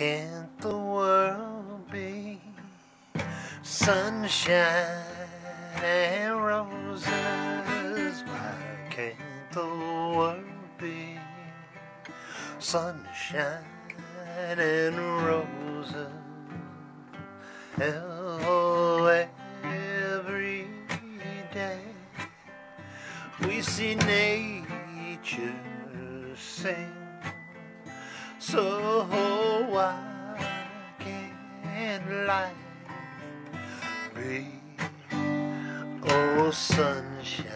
can't the world be sunshine and roses? Why can't the world be sunshine and roses? Oh, every day we see nature sing. So can't life be oh sunshine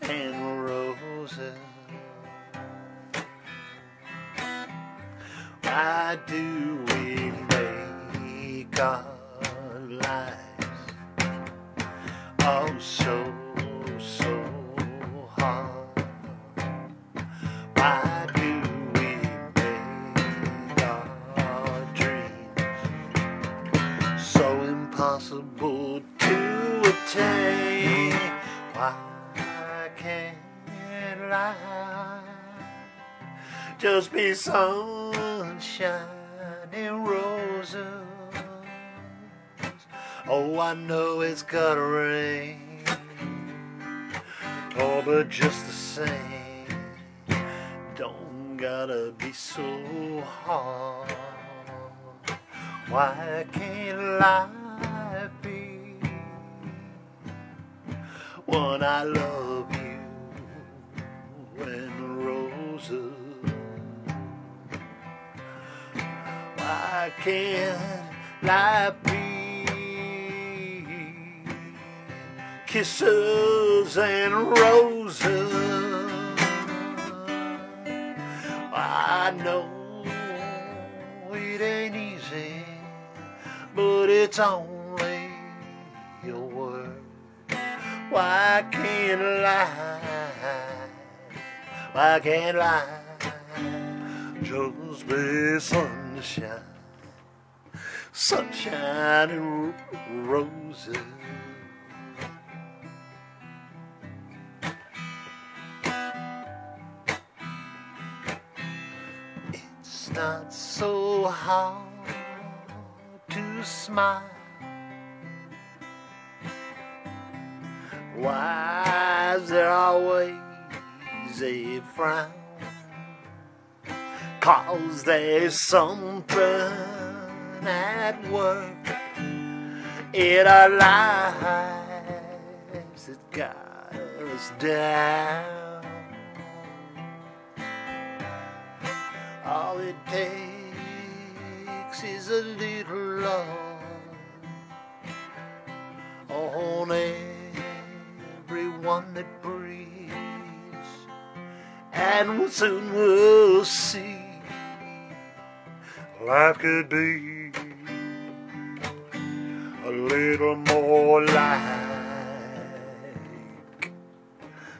and roses? Why do we make our impossible to attain? Why can't life just be sunshine and roses? Oh, I know it's gotta rain. Oh, but just the same, don't gotta be so hard. Why can't life when I love you and roses? Why can't life be kisses and roses? I know it ain't easy, but it's only Why can't life? Why can't life just be sunshine? Sunshine and roses. It's not so hard to smile. Why is there always a frown? Cause there's something at work in our lives that got us down. All it takes is a little love everyone that breathes, and we'll soon we'll see life could be a little more like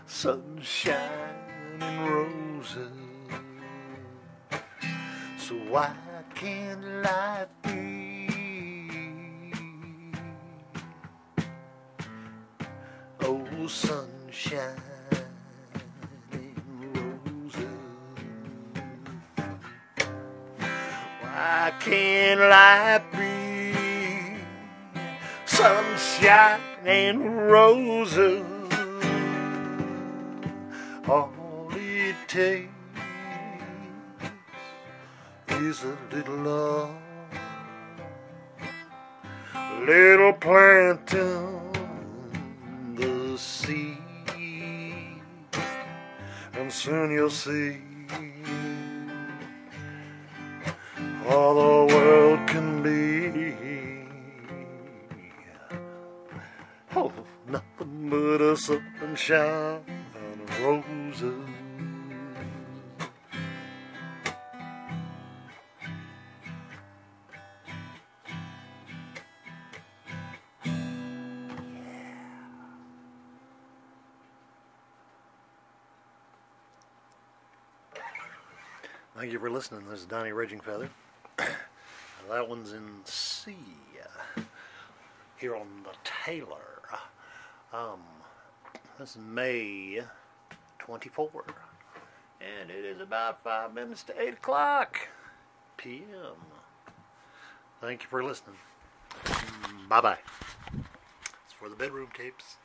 sunshine and roses. So why can't life be oh sunshine? Why can't life be sunshine and roses? All it takes is a little love, little plant sea, and soon you'll see all the world can be. Oh, nothing but a sunshine and roses. Thank you for listening. This is Donnie Raging Feather. that one's in C here on the Taylor. Um, this is May 24, and it is about five minutes to 8 o'clock p.m. Thank you for listening. Bye bye. It's for the bedroom tapes.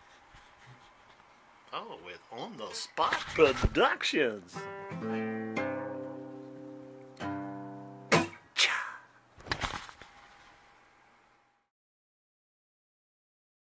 Oh, with On the Spot Productions.